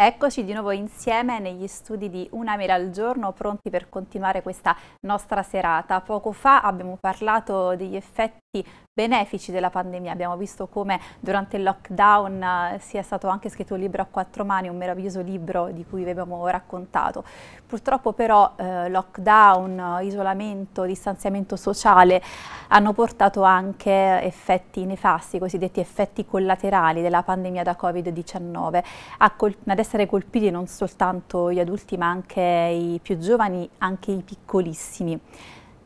Eccoci di nuovo insieme negli studi di Una Mela al giorno, pronti per continuare questa nostra serata. Poco fa abbiamo parlato degli effetti benefici della pandemia. Abbiamo visto come durante il lockdown eh, sia stato anche scritto un libro a quattro mani, un meraviglioso libro di cui vi abbiamo raccontato. Purtroppo però eh, lockdown, isolamento, distanziamento sociale hanno portato anche effetti nefasti, i cosiddetti effetti collaterali della pandemia da Covid-19, ad essere colpiti non soltanto gli adulti ma anche i più giovani, anche i piccolissimi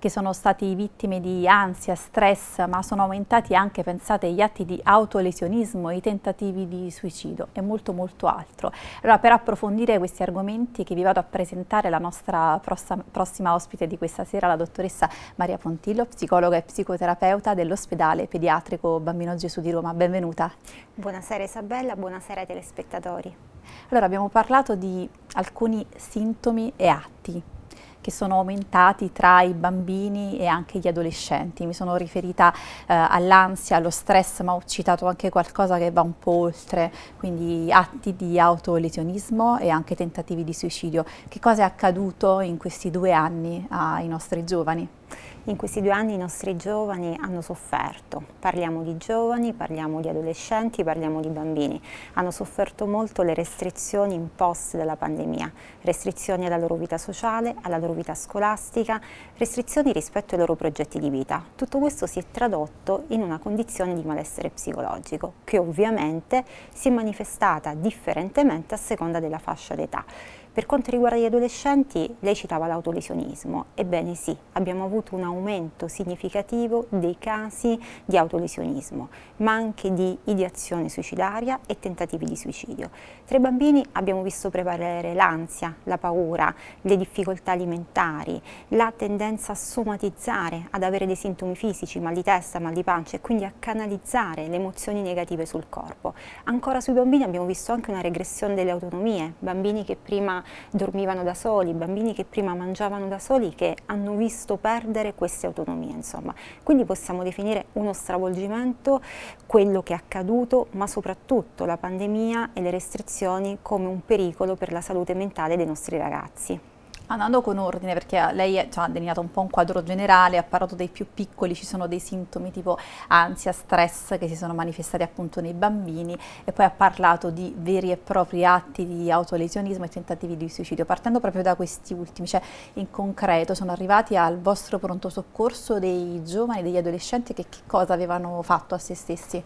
che sono stati vittime di ansia, stress, ma sono aumentati anche, pensate, gli atti di autolesionismo, i tentativi di suicidio e molto molto altro. Allora, per approfondire questi argomenti che vi vado a presentare la nostra prossima, prossima ospite di questa sera, la dottoressa Maria Pontillo, psicologa e psicoterapeuta dell'ospedale pediatrico Bambino Gesù di Roma. Benvenuta. Buonasera Isabella, buonasera ai telespettatori. Allora, abbiamo parlato di alcuni sintomi e atti che sono aumentati tra i bambini e anche gli adolescenti. Mi sono riferita eh, all'ansia, allo stress, ma ho citato anche qualcosa che va un po' oltre, quindi atti di autolesionismo e anche tentativi di suicidio. Che cosa è accaduto in questi due anni ai nostri giovani? In questi due anni i nostri giovani hanno sofferto, parliamo di giovani, parliamo di adolescenti, parliamo di bambini, hanno sofferto molto le restrizioni imposte dalla pandemia, restrizioni alla loro vita sociale, alla loro vita scolastica, restrizioni rispetto ai loro progetti di vita. Tutto questo si è tradotto in una condizione di malessere psicologico che ovviamente si è manifestata differentemente a seconda della fascia d'età. Per quanto riguarda gli adolescenti, lei citava l'autolesionismo. Ebbene sì, abbiamo avuto un aumento significativo dei casi di autolesionismo, ma anche di ideazione suicidaria e tentativi di suicidio. Tra i bambini abbiamo visto prevalere l'ansia, la paura, le difficoltà alimentari, la tendenza a somatizzare, ad avere dei sintomi fisici, mal di testa, mal di pancia e quindi a canalizzare le emozioni negative sul corpo. Ancora sui bambini abbiamo visto anche una regressione delle autonomie, bambini che prima dormivano da soli, bambini che prima mangiavano da soli che hanno visto perdere queste autonomie insomma. Quindi possiamo definire uno stravolgimento quello che è accaduto ma soprattutto la pandemia e le restrizioni come un pericolo per la salute mentale dei nostri ragazzi. Andando con ordine, perché lei ha delineato un po' un quadro generale, ha parlato dei più piccoli, ci sono dei sintomi tipo ansia, stress che si sono manifestati appunto nei bambini e poi ha parlato di veri e propri atti di autolesionismo e tentativi di suicidio. Partendo proprio da questi ultimi, cioè in concreto sono arrivati al vostro pronto soccorso dei giovani, degli adolescenti che che cosa avevano fatto a se stessi?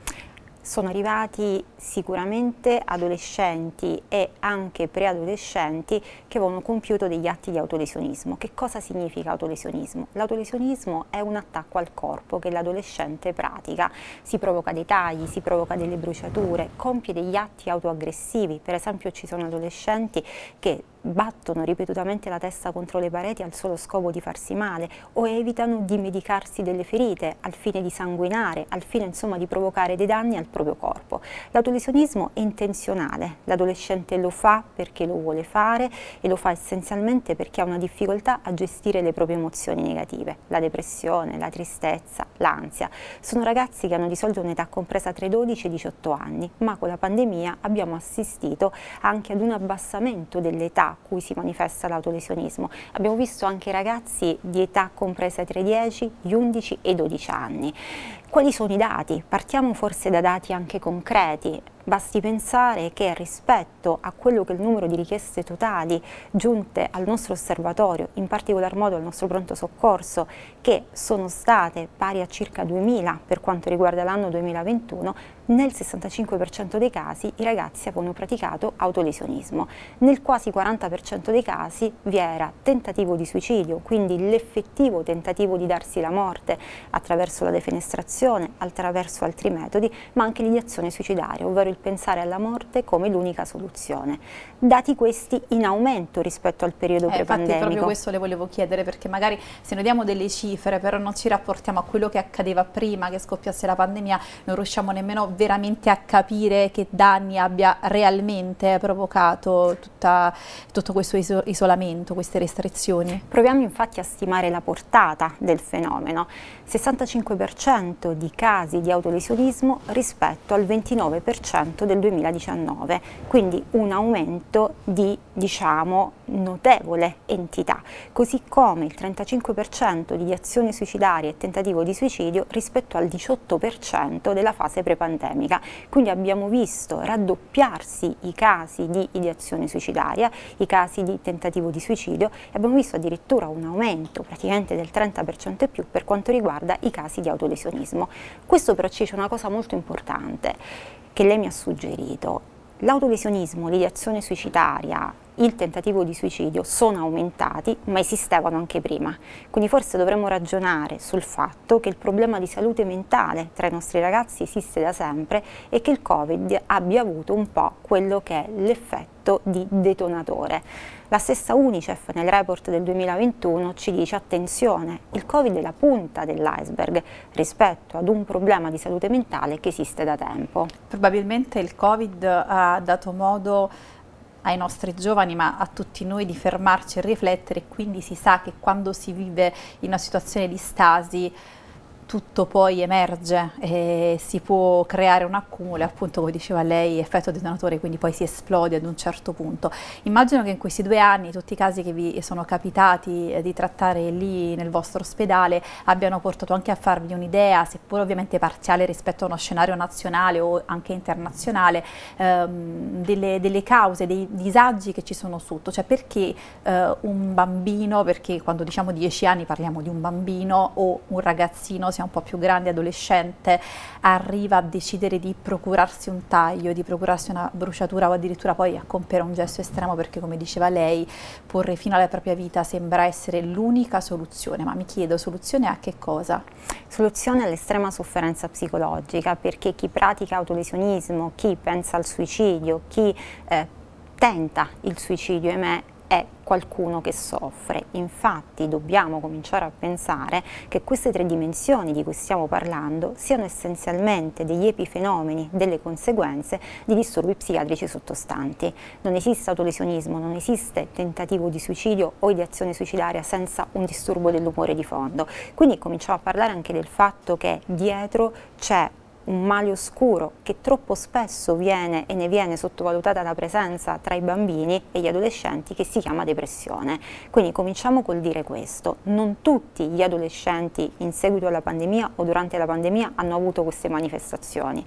Sono arrivati sicuramente adolescenti e anche preadolescenti che avevano compiuto degli atti di autolesionismo. Che cosa significa autolesionismo? L'autolesionismo è un attacco al corpo che l'adolescente pratica, si provoca dei tagli, si provoca delle bruciature, compie degli atti autoaggressivi, per esempio ci sono adolescenti che battono ripetutamente la testa contro le pareti al solo scopo di farsi male o evitano di medicarsi delle ferite al fine di sanguinare, al fine insomma di provocare dei danni al proprio corpo. L'autolesionismo è intenzionale, l'adolescente lo fa perché lo vuole fare e lo fa essenzialmente perché ha una difficoltà a gestire le proprie emozioni negative, la depressione, la tristezza, l'ansia. Sono ragazzi che hanno di solito un'età compresa tra i 12 e i 18 anni, ma con la pandemia abbiamo assistito anche ad un abbassamento dell'età cui si manifesta l'autolesionismo. Abbiamo visto anche ragazzi di età compresa tra i 10, gli 11 e i 12 anni. Quali sono i dati? Partiamo forse da dati anche concreti. Basti pensare che rispetto a quello che è il numero di richieste totali giunte al nostro osservatorio, in particolar modo al nostro pronto soccorso, che sono state pari a circa 2.000 per quanto riguarda l'anno 2021, nel 65% dei casi i ragazzi avevano praticato autolesionismo. Nel quasi 40% dei casi vi era tentativo di suicidio, quindi l'effettivo tentativo di darsi la morte attraverso la defenestrazione, attraverso altri metodi, ma anche l'ideazione suicidaria, ovvero il pensare alla morte come l'unica soluzione. Dati questi in aumento rispetto al periodo eh, pre-pandemico. Infatti proprio questo le volevo chiedere perché magari se noi diamo delle cifre però non ci rapportiamo a quello che accadeva prima che scoppiasse la pandemia non riusciamo nemmeno veramente a capire che danni abbia realmente provocato tutta, tutto questo iso isolamento, queste restrizioni. Proviamo infatti a stimare la portata del fenomeno. 65% di casi di autolesionismo rispetto al 29% 35% del 2019, quindi un aumento di diciamo notevole entità, così come il 35% di azioni suicidarie e tentativo di suicidio rispetto al 18% della fase prepandemica. Quindi abbiamo visto raddoppiarsi i casi di ideazione suicidaria, i casi di tentativo di suicidio e abbiamo visto addirittura un aumento praticamente del 30% e più per quanto riguarda i casi di autolesionismo. Questo però ci dice una cosa molto importante che lei mi ha suggerito. L'autolesionismo, l'ideazione suicidaria, il tentativo di suicidio sono aumentati ma esistevano anche prima. Quindi forse dovremmo ragionare sul fatto che il problema di salute mentale tra i nostri ragazzi esiste da sempre e che il Covid abbia avuto un po' quello che è l'effetto di detonatore. La stessa Unicef nel report del 2021 ci dice attenzione, il Covid è la punta dell'iceberg rispetto ad un problema di salute mentale che esiste da tempo. Probabilmente il Covid ha dato modo ai nostri giovani ma a tutti noi di fermarci e riflettere. Quindi si sa che quando si vive in una situazione di stasi tutto poi emerge e si può creare un accumulo, appunto come diceva lei, effetto detonatore, quindi poi si esplode ad un certo punto. Immagino che in questi due anni tutti i casi che vi sono capitati eh, di trattare lì nel vostro ospedale abbiano portato anche a farvi un'idea, seppur ovviamente parziale rispetto a uno scenario nazionale o anche internazionale, ehm, delle, delle, cause, dei disagi che ci sono sotto, cioè perché eh, un bambino, perché quando diciamo 10 anni parliamo di un bambino o un ragazzino sia un po' più grande, adolescente, arriva a decidere di procurarsi un taglio, di procurarsi una bruciatura o addirittura poi a compiere un gesto estremo perché come diceva lei, porre fine alla propria vita sembra essere l'unica soluzione, ma mi chiedo soluzione a che cosa? Soluzione all'estrema sofferenza psicologica perché chi pratica autolesionismo, chi pensa al suicidio, chi eh, tenta il suicidio, ahimè, è qualcuno che soffre. Infatti dobbiamo cominciare a pensare che queste tre dimensioni di cui stiamo parlando siano essenzialmente degli epifenomeni, delle conseguenze di disturbi psichiatrici sottostanti. Non esiste autolesionismo, non esiste tentativo di suicidio o ideazione suicidaria senza un disturbo dell'umore di fondo. Quindi cominciamo a parlare anche del fatto che dietro c'è un male oscuro che troppo spesso viene e ne viene sottovalutata la presenza tra i bambini e gli adolescenti che si chiama depressione. Quindi cominciamo col dire questo, non tutti gli adolescenti in seguito alla pandemia o durante la pandemia hanno avuto queste manifestazioni,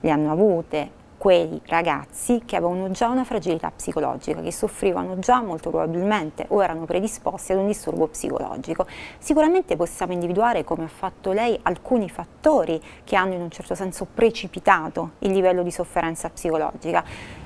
le hanno avute quei ragazzi che avevano già una fragilità psicologica, che soffrivano già molto probabilmente o erano predisposti ad un disturbo psicologico. Sicuramente possiamo individuare, come ha fatto lei, alcuni fattori che hanno in un certo senso precipitato il livello di sofferenza psicologica.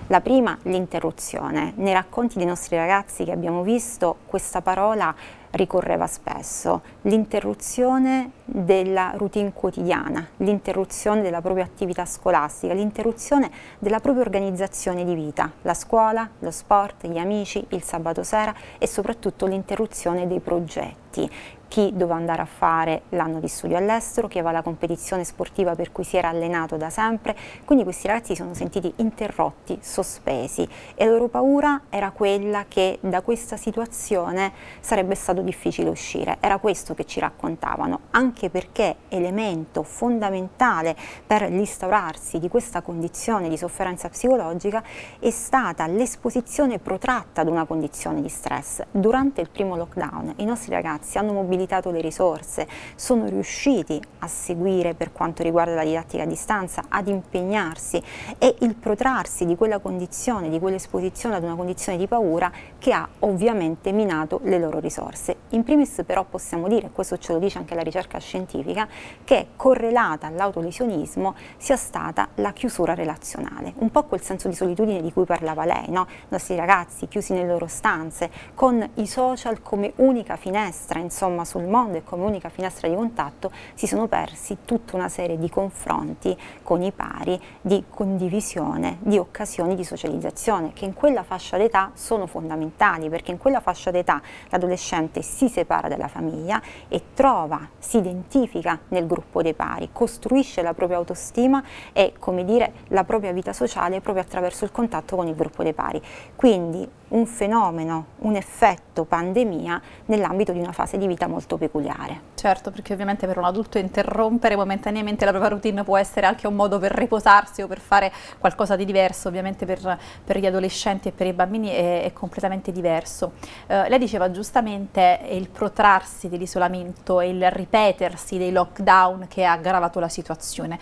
La prima, l'interruzione. Nei racconti dei nostri ragazzi che abbiamo visto, questa parola ricorreva spesso, l'interruzione della routine quotidiana, l'interruzione della propria attività scolastica, l'interruzione della propria organizzazione di vita, la scuola, lo sport, gli amici, il sabato sera e soprattutto l'interruzione dei progetti chi doveva andare a fare l'anno di studio all'estero, chi aveva la competizione sportiva per cui si era allenato da sempre, quindi questi ragazzi si sono sentiti interrotti, sospesi. E la loro paura era quella che da questa situazione sarebbe stato difficile uscire, era questo che ci raccontavano, anche perché elemento fondamentale per l'instaurarsi di questa condizione di sofferenza psicologica è stata l'esposizione protratta ad una condizione di stress. Durante il primo lockdown i nostri ragazzi hanno mobilizzato mobilitato le risorse, sono riusciti a seguire per quanto riguarda la didattica a distanza, ad impegnarsi e il protrarsi di quella condizione, di quell'esposizione ad una condizione di paura che ha ovviamente minato le loro risorse. In primis però possiamo dire, questo ce lo dice anche la ricerca scientifica, che correlata all'autolesionismo sia stata la chiusura relazionale, un po' quel senso di solitudine di cui parlava lei, no? i nostri ragazzi chiusi nelle loro stanze, con i social come unica finestra insomma sul mondo e come unica finestra di contatto si sono persi tutta una serie di confronti con i pari, di condivisione, di occasioni di socializzazione che in quella fascia d'età sono fondamentali perché in quella fascia d'età l'adolescente si separa dalla famiglia e trova, si identifica nel gruppo dei pari, costruisce la propria autostima e come dire la propria vita sociale proprio attraverso il contatto con il gruppo dei pari. Quindi un fenomeno, un effetto pandemia nell'ambito di una fase di vita molto peculiare. Certo, perché ovviamente per un adulto interrompere momentaneamente la propria routine può essere anche un modo per riposarsi o per fare qualcosa di diverso, ovviamente per, per gli adolescenti e per i bambini è, è completamente diverso. Eh, lei diceva giustamente il protrarsi dell'isolamento e il ripetersi dei lockdown che ha aggravato la situazione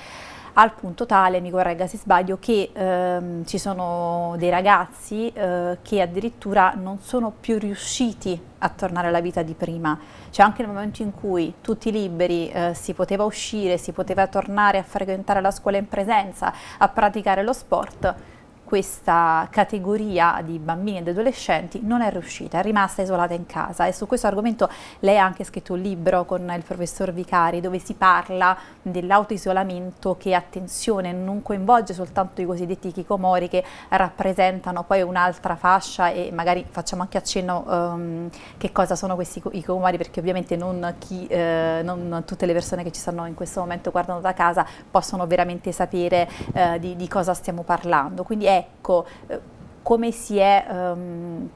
al punto tale, mi corregga se sbaglio, che ehm, ci sono dei ragazzi eh, che addirittura non sono più riusciti a tornare alla vita di prima. Cioè anche nel momento in cui tutti liberi eh, si poteva uscire, si poteva tornare a frequentare la scuola in presenza, a praticare lo sport, questa categoria di bambini ed adolescenti non è riuscita, è rimasta isolata in casa e su questo argomento lei ha anche scritto un libro con il professor Vicari dove si parla dell'autoisolamento che, attenzione, non coinvolge soltanto i cosiddetti chicomori che rappresentano poi un'altra fascia e magari facciamo anche accenno um, che cosa sono questi chicomori perché ovviamente non, chi, eh, non, tutte le persone che ci stanno in questo momento guardando da casa possono veramente sapere eh, di, di cosa stiamo parlando. Quindi è ecco eh, come si è um,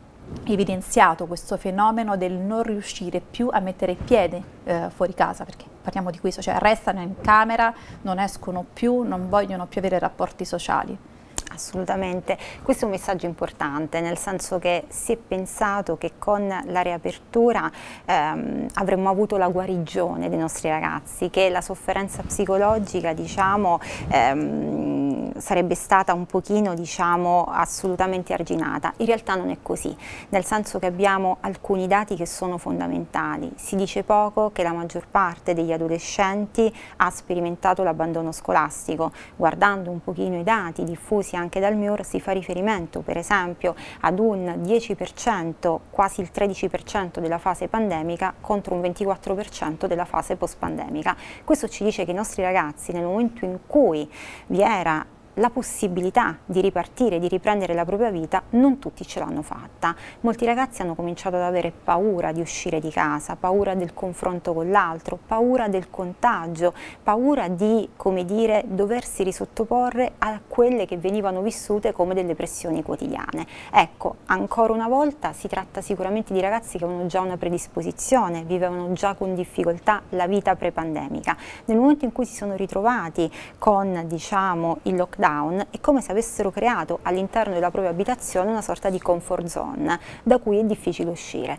evidenziato questo fenomeno del non riuscire più a mettere piede eh, fuori casa, perché parliamo di questo, cioè restano in camera, non escono più, non vogliono più avere rapporti sociali. Assolutamente, questo è un messaggio importante, nel senso che si è pensato che con la riapertura ehm, avremmo avuto la guarigione dei nostri ragazzi, che la sofferenza psicologica diciamo, ehm, sarebbe stata un pochino diciamo, assolutamente arginata. In realtà non è così, nel senso che abbiamo alcuni dati che sono fondamentali. Si dice poco che la maggior parte degli adolescenti ha sperimentato l'abbandono scolastico, guardando un pochino i dati diffusi anche anche dal MIUR si fa riferimento per esempio ad un 10%, quasi il 13% della fase pandemica contro un 24% della fase post pandemica. Questo ci dice che i nostri ragazzi nel momento in cui vi era la possibilità di ripartire, di riprendere la propria vita, non tutti ce l'hanno fatta. Molti ragazzi hanno cominciato ad avere paura di uscire di casa, paura del confronto con l'altro, paura del contagio, paura di, come dire, doversi risottoporre a quelle che venivano vissute come delle pressioni quotidiane. Ecco, ancora una volta si tratta sicuramente di ragazzi che avevano già una predisposizione, vivevano già con difficoltà la vita pre-pandemica. Nel momento in cui si sono ritrovati con, diciamo, il lockdown, lockdown è come se avessero creato all'interno della propria abitazione una sorta di comfort zone da cui è difficile uscire.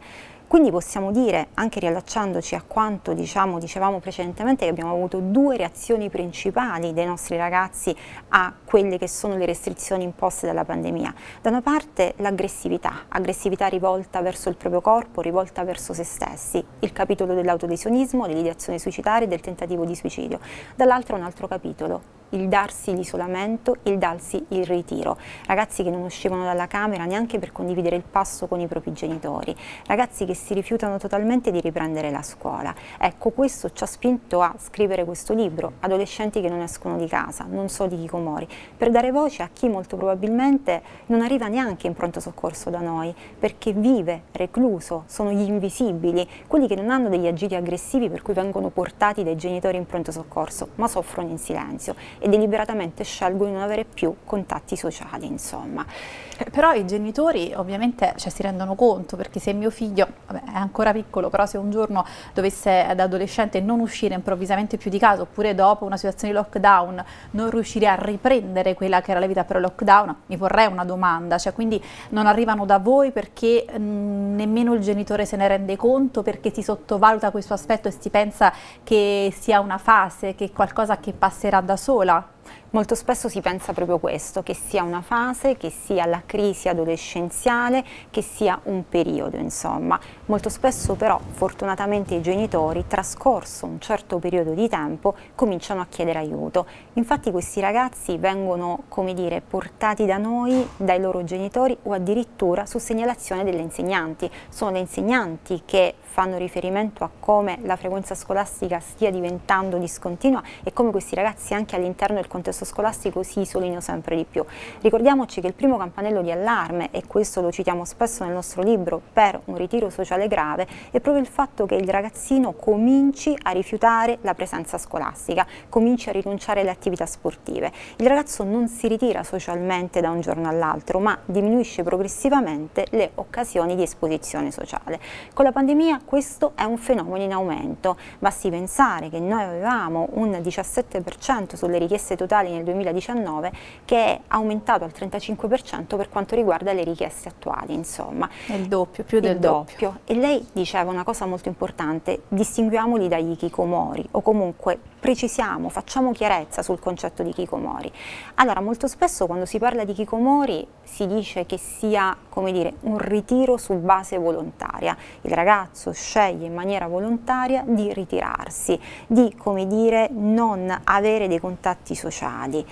Quindi possiamo dire, anche riallacciandoci a quanto diciamo, dicevamo precedentemente, che abbiamo avuto due reazioni principali dei nostri ragazzi a quelle che sono le restrizioni imposte dalla pandemia. Da una parte l'aggressività, aggressività rivolta verso il proprio corpo, rivolta verso se stessi, il capitolo dell'autolesionismo, dell'ideazione suicidaria e del tentativo di suicidio. Dall'altro un altro capitolo, il darsi l'isolamento, il darsi il ritiro. Ragazzi che non uscivano dalla camera neanche per condividere il passo con i propri genitori, ragazzi che si rifiutano totalmente di riprendere la scuola. Ecco, questo ci ha spinto a scrivere questo libro, Adolescenti che non escono di casa, non so di Kikomori, per dare voce a chi molto probabilmente non arriva neanche in pronto soccorso da noi, perché vive recluso, sono gli invisibili, quelli che non hanno degli agiti aggressivi per cui vengono portati dai genitori in pronto soccorso, ma soffrono in silenzio e deliberatamente scelgono di non avere più contatti sociali, insomma. Eh, però i genitori ovviamente cioè, si rendono conto perché se mio figlio vabbè, è ancora piccolo, però se un giorno dovesse da adolescente non uscire improvvisamente più di casa oppure dopo una situazione di lockdown non riuscire a riprendere quella che era la vita pre-lockdown, mi porrei una domanda, cioè quindi non arrivano da voi perché mm, nemmeno il genitore se ne rende conto, perché si sottovaluta questo aspetto e si pensa che sia una fase, che è qualcosa che passerà da sola? Molto spesso si pensa proprio questo, che sia una fase, che sia la crisi adolescenziale, che sia un periodo, insomma. Molto spesso però, fortunatamente i genitori, trascorso un certo periodo di tempo, cominciano a chiedere aiuto. Infatti questi ragazzi vengono, come dire, portati da noi, dai loro genitori o addirittura su segnalazione delle insegnanti. Sono le insegnanti che fanno riferimento a come la frequenza scolastica stia diventando discontinua e come questi ragazzi anche all'interno del contesto scolastico si isolino sempre di più. Ricordiamoci che il primo campanello di allarme, e questo lo citiamo spesso nel nostro libro, per un ritiro sociale grave, è proprio il fatto che il ragazzino cominci a rifiutare la presenza scolastica, cominci a rinunciare alle attività sportive. Il ragazzo non si ritira socialmente da un giorno all'altro, ma diminuisce progressivamente le occasioni di esposizione sociale. Con la pandemia questo è un fenomeno in aumento, basti pensare che noi avevamo un 17% sulle richieste totali nel 2019 che è aumentato al 35% per quanto riguarda le richieste attuali, insomma. È il doppio, più del doppio. doppio. E lei diceva una cosa molto importante, distinguiamoli dagli hikikomori o comunque precisiamo, facciamo chiarezza sul concetto di Kikomori. Allora, molto spesso quando si parla di Kikomori si dice che sia, come dire, un ritiro su base volontaria. Il ragazzo sceglie in maniera volontaria di ritirarsi, di, come dire, non avere dei contatti sociali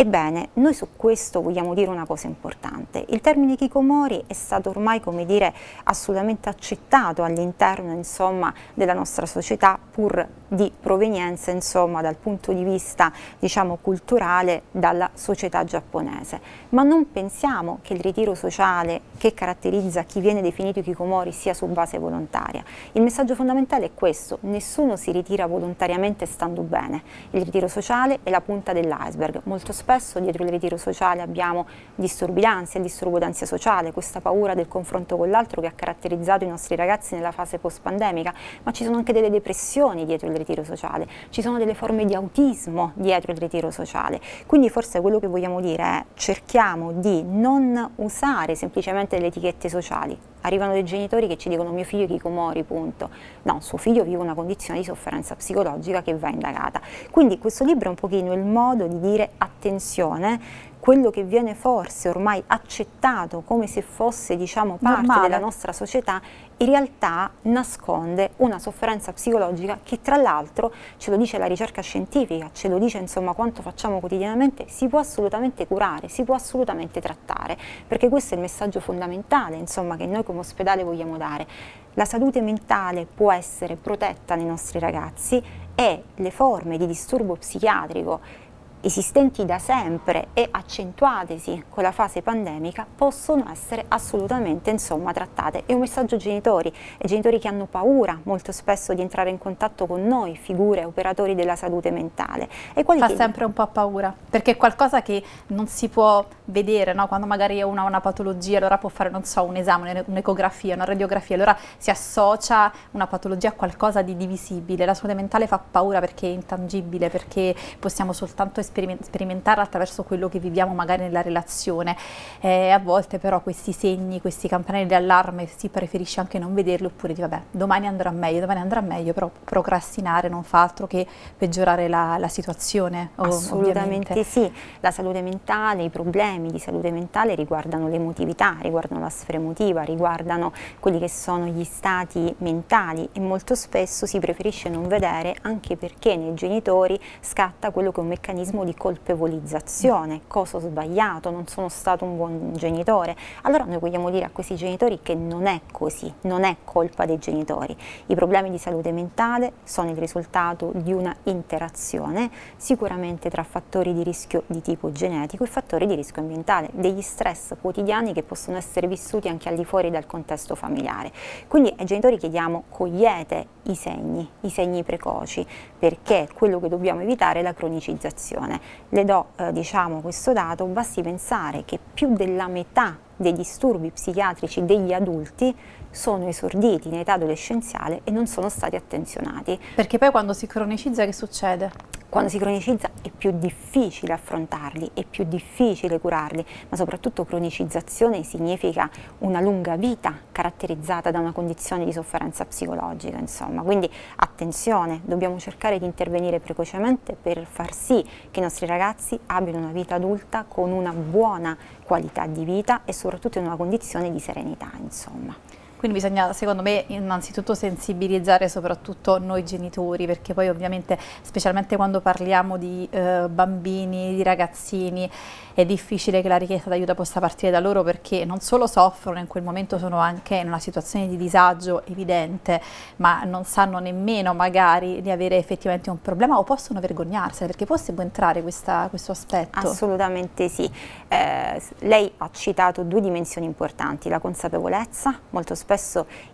Ebbene, noi su questo vogliamo dire una cosa importante. Il termine Kikomori è stato ormai, come dire, assolutamente accettato all'interno, insomma, della nostra società, pur di provenienza, insomma, dal punto di vista, diciamo, culturale, dalla società giapponese. Ma non pensiamo che il ritiro sociale che caratterizza chi viene definito Kikomori sia su base volontaria. Il messaggio fondamentale è questo, nessuno si ritira volontariamente stando bene. Il ritiro sociale è la punta dell'iceberg. Molto spesso spesso dietro il ritiro sociale abbiamo disturbi d'ansia, disturbo d'ansia sociale, questa paura del confronto con l'altro che ha caratterizzato i nostri ragazzi nella fase post-pandemica, ma ci sono anche delle depressioni dietro il ritiro sociale, ci sono delle forme di autismo dietro il ritiro sociale. Quindi forse quello che vogliamo dire è cerchiamo di non usare semplicemente le etichette sociali. Arrivano dei genitori che ci dicono mio figlio è Kikomori, punto. No, suo figlio vive una condizione di sofferenza psicologica che va indagata. Quindi questo libro è un pochino il modo di dire attenzione quello che viene forse ormai accettato come se fosse diciamo, parte Normale. della nostra società, in realtà nasconde una sofferenza psicologica che tra l'altro, ce lo dice la ricerca scientifica, ce lo dice insomma quanto facciamo quotidianamente, si può assolutamente curare, si può assolutamente trattare, perché questo è il messaggio fondamentale insomma, che noi come ospedale vogliamo dare. La salute mentale può essere protetta nei nostri ragazzi e le forme di disturbo psichiatrico esistenti da sempre e accentuatesi con la fase pandemica possono essere assolutamente insomma, trattate. È un messaggio ai genitori, ai genitori che hanno paura molto spesso di entrare in contatto con noi, figure, operatori della salute mentale. E Fa che... sempre un po' paura, perché è qualcosa che non si può vedere, no? quando magari uno ha una patologia, allora può fare, non so, un esame, un'ecografia, una radiografia, allora si associa una patologia a qualcosa di divisibile. La salute mentale fa paura perché è intangibile, perché possiamo soltanto sperimentarla attraverso quello che viviamo magari nella relazione. Eh, a volte però questi segni, questi campanelli di allarme si preferisce anche non vederli oppure di vabbè, domani andrà meglio, domani andrà meglio, però procrastinare non fa altro che peggiorare la, la situazione. Assolutamente ovviamente. sì, la salute mentale, i problemi di salute mentale riguardano l'emotività, riguardano la sfera emotiva, riguardano quelli che sono gli stati mentali e molto spesso si preferisce non vedere anche perché nei genitori scatta quello che è un meccanismo meccanismo di colpevolizzazione, cosa ho sbagliato, non sono stato un buon genitore. Allora noi vogliamo dire a questi genitori che non è così, non è colpa dei genitori. I problemi di salute mentale sono il risultato di una interazione sicuramente tra fattori di rischio di tipo genetico e fattori di rischio ambientale, degli stress quotidiani che possono essere vissuti anche al di fuori dal contesto familiare. Quindi ai genitori chiediamo cogliete i segni, i segni precoci, perché quello che dobbiamo evitare è la cronicizzazione. Le do eh, diciamo, questo dato, basti pensare che più della metà dei disturbi psichiatrici degli adulti sono esorditi in età adolescenziale e non sono stati attenzionati. Perché poi quando si cronicizza che succede? Quando si cronicizza è più difficile affrontarli, è più difficile curarli, ma soprattutto cronicizzazione significa una lunga vita caratterizzata da una condizione di sofferenza psicologica, insomma. Quindi attenzione, dobbiamo cercare di intervenire precocemente per far sì che i nostri ragazzi abbiano una vita adulta con una buona qualità di vita e soprattutto in una condizione di serenità, insomma. Quindi bisogna secondo me innanzitutto sensibilizzare soprattutto noi genitori perché poi ovviamente specialmente quando parliamo di eh, bambini, di ragazzini è difficile che la richiesta d'aiuto possa partire da loro perché non solo soffrono, in quel momento sono anche in una situazione di disagio evidente, ma non sanno nemmeno magari di avere effettivamente un problema o possono vergognarsene, perché può subentrare questa, questo aspetto? Assolutamente sì. Eh, lei ha citato due dimensioni importanti, la consapevolezza, molto spesso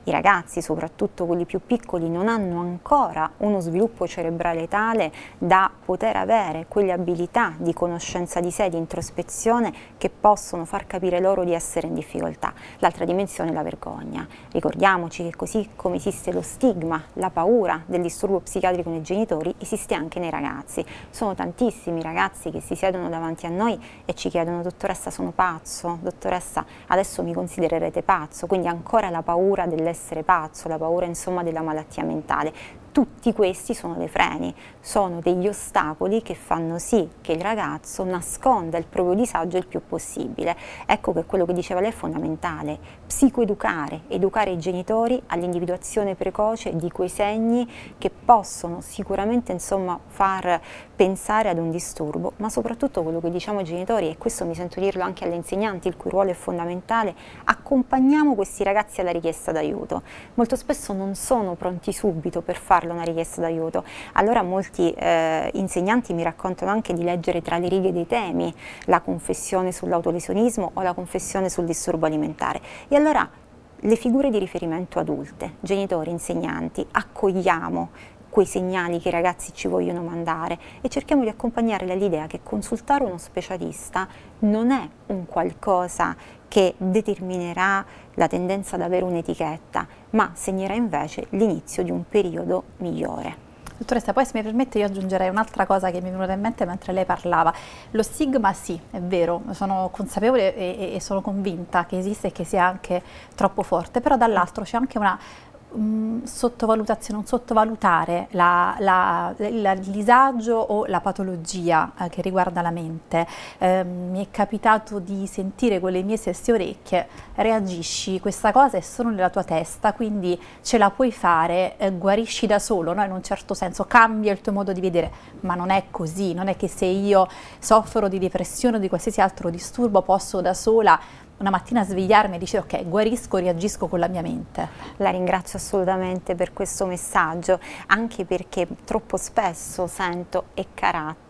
i ragazzi, soprattutto quelli più piccoli, non hanno ancora uno sviluppo cerebrale tale da poter avere quelle abilità di conoscenza di sé, di introspezione che possono far capire loro di essere in difficoltà. L'altra dimensione è la vergogna. Ricordiamoci che così come esiste lo stigma, la paura del disturbo psichiatrico nei genitori, esiste anche nei ragazzi. Sono tantissimi ragazzi che si siedono davanti a noi e ci chiedono dottoressa sono pazzo, dottoressa adesso mi considererete pazzo, quindi ancora la paura dell'essere pazzo, la paura insomma della malattia mentale tutti questi sono dei freni, sono degli ostacoli che fanno sì che il ragazzo nasconda il proprio disagio il più possibile. Ecco che quello che diceva lei è fondamentale, psicoeducare, educare i genitori all'individuazione precoce di quei segni che possono sicuramente insomma, far pensare ad un disturbo, ma soprattutto quello che diciamo ai genitori, e questo mi sento dirlo anche alle insegnanti, il cui ruolo è fondamentale, accompagniamo questi ragazzi alla richiesta d'aiuto. Molto spesso non sono pronti subito per farlo una richiesta d'aiuto, allora molti eh, insegnanti mi raccontano anche di leggere tra le righe dei temi la confessione sull'autolesionismo o la confessione sul disturbo alimentare. E allora le figure di riferimento adulte, genitori, insegnanti, accogliamo quei segnali che i ragazzi ci vogliono mandare e cerchiamo di accompagnarli all'idea che consultare uno specialista non è un qualcosa che determinerà la tendenza ad avere un'etichetta, ma segnerà invece l'inizio di un periodo migliore. Dottoressa, poi se mi permette io aggiungerei un'altra cosa che mi è venuta in mente mentre lei parlava. Lo stigma sì, è vero, sono consapevole e, e sono convinta che esiste e che sia anche troppo forte, però dall'altro c'è anche una sottovalutazione, non sottovalutare la, la, la, il disagio o la patologia eh, che riguarda la mente. Eh, mi è capitato di sentire con le mie stesse orecchie, reagisci, questa cosa è solo nella tua testa, quindi ce la puoi fare, eh, guarisci da solo, no? in un certo senso, cambia il tuo modo di vedere, ma non è così, non è che se io soffro di depressione o di qualsiasi altro disturbo posso da sola una mattina svegliarmi e dire ok, guarisco, reagisco con la mia mente. La ringrazio assolutamente per questo messaggio, anche perché troppo spesso sento è carattere,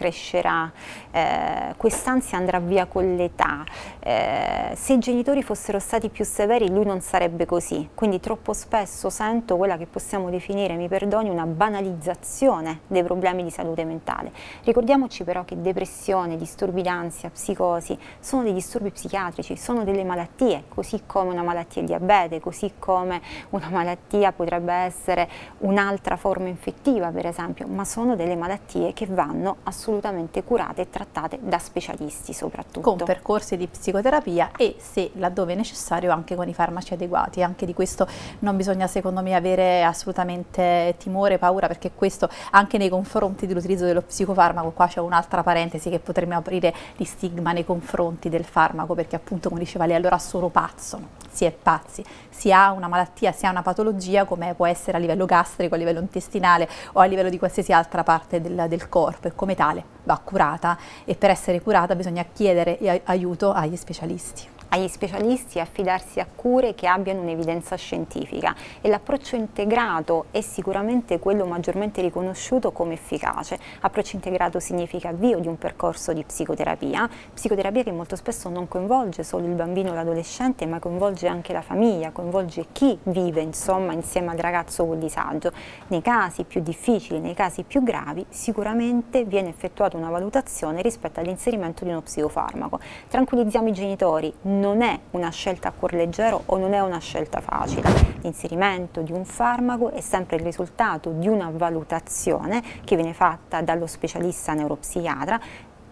crescerà, eh, quest'ansia andrà via con l'età. Eh, se i genitori fossero stati più severi lui non sarebbe così, quindi troppo spesso sento quella che possiamo definire, mi perdoni, una banalizzazione dei problemi di salute mentale. Ricordiamoci però che depressione, disturbi d'ansia, psicosi sono dei disturbi psichiatrici, sono delle malattie, così come una malattia diabete, così come una malattia potrebbe essere un'altra forma infettiva per esempio, ma sono delle malattie che vanno assolutamente assolutamente curate e trattate da specialisti soprattutto. Con percorsi di psicoterapia e se laddove necessario anche con i farmaci adeguati, anche di questo non bisogna secondo me avere assolutamente timore, paura perché questo anche nei confronti dell'utilizzo dello psicofarmaco, qua c'è un'altra parentesi che potremmo aprire di stigma nei confronti del farmaco perché appunto come diceva lei allora sono pazzo, si è pazzi, si ha una malattia, si ha una patologia come può essere a livello gastrico, a livello intestinale o a livello di qualsiasi altra parte del, del corpo e come tale va curata e per essere curata bisogna chiedere aiuto agli specialisti agli specialisti e affidarsi a cure che abbiano un'evidenza scientifica e l'approccio integrato è sicuramente quello maggiormente riconosciuto come efficace. Approccio integrato significa avvio di un percorso di psicoterapia, psicoterapia che molto spesso non coinvolge solo il bambino o l'adolescente ma coinvolge anche la famiglia, coinvolge chi vive insomma insieme al ragazzo col disagio. Nei casi più difficili, nei casi più gravi sicuramente viene effettuata una valutazione rispetto all'inserimento di uno psicofarmaco. Tranquillizziamo i genitori, non è una scelta a cuor leggero o non è una scelta facile. L'inserimento di un farmaco è sempre il risultato di una valutazione che viene fatta dallo specialista neuropsichiatra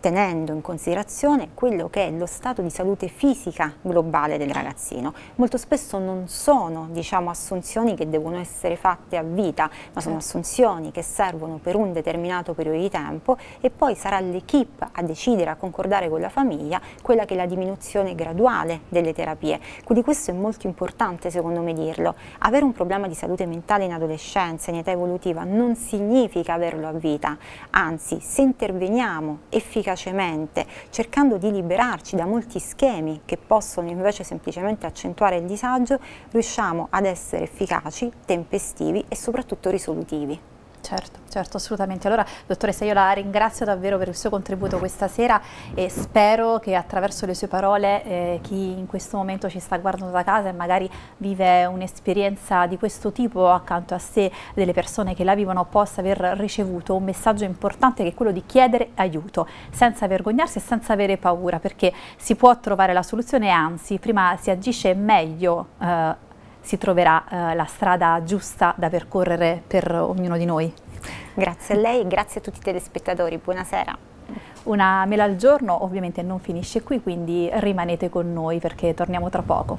tenendo in considerazione quello che è lo stato di salute fisica globale del ragazzino. Molto spesso non sono diciamo, assunzioni che devono essere fatte a vita, ma sono certo. assunzioni che servono per un determinato periodo di tempo e poi sarà l'equipe a decidere, a concordare con la famiglia, quella che è la diminuzione graduale delle terapie. Quindi questo è molto importante secondo me dirlo. Avere un problema di salute mentale in adolescenza, in età evolutiva, non significa averlo a vita, anzi se interveniamo efficacemente efficacemente, cercando di liberarci da molti schemi che possono invece semplicemente accentuare il disagio, riusciamo ad essere efficaci, tempestivi e soprattutto risolutivi. Certo, certo, assolutamente. Allora, dottoressa, io la ringrazio davvero per il suo contributo questa sera e spero che attraverso le sue parole eh, chi in questo momento ci sta guardando da casa e magari vive un'esperienza di questo tipo accanto a sé, delle persone che la vivono, possa aver ricevuto un messaggio importante che è quello di chiedere aiuto, senza vergognarsi e senza avere paura, perché si può trovare la soluzione, anzi, prima si agisce meglio eh, si troverà eh, la strada giusta da percorrere per ognuno di noi. Grazie a lei e grazie a tutti i telespettatori, buonasera. Una mela al giorno ovviamente non finisce qui, quindi rimanete con noi perché torniamo tra poco.